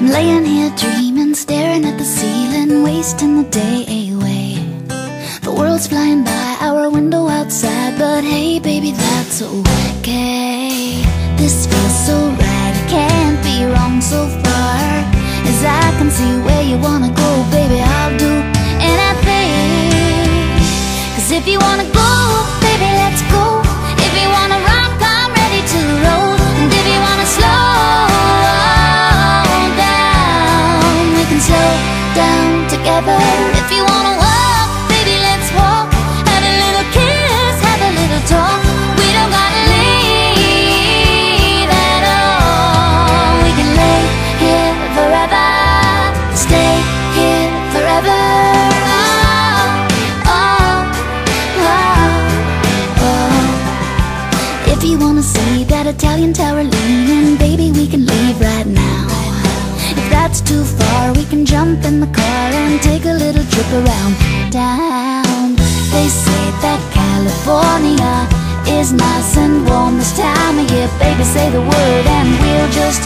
I'm laying here dreaming, staring at the ceiling, wasting the day away. The world's flying by, our window outside, but hey baby that's okay. This feels so right, it can't be wrong so far. As I can see where you wanna go, baby I'll do anything. Cause if you wanna go, baby let's go. Italian tower leaning, baby, we can leave right now. If that's too far, we can jump in the car and take a little trip around town. They say that California is nice and warm this time of year. Baby, say the word and we'll just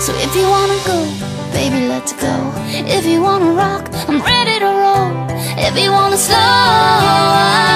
So if you wanna go, baby, let's go. If you wanna rock, I'm ready to roll. If you wanna slow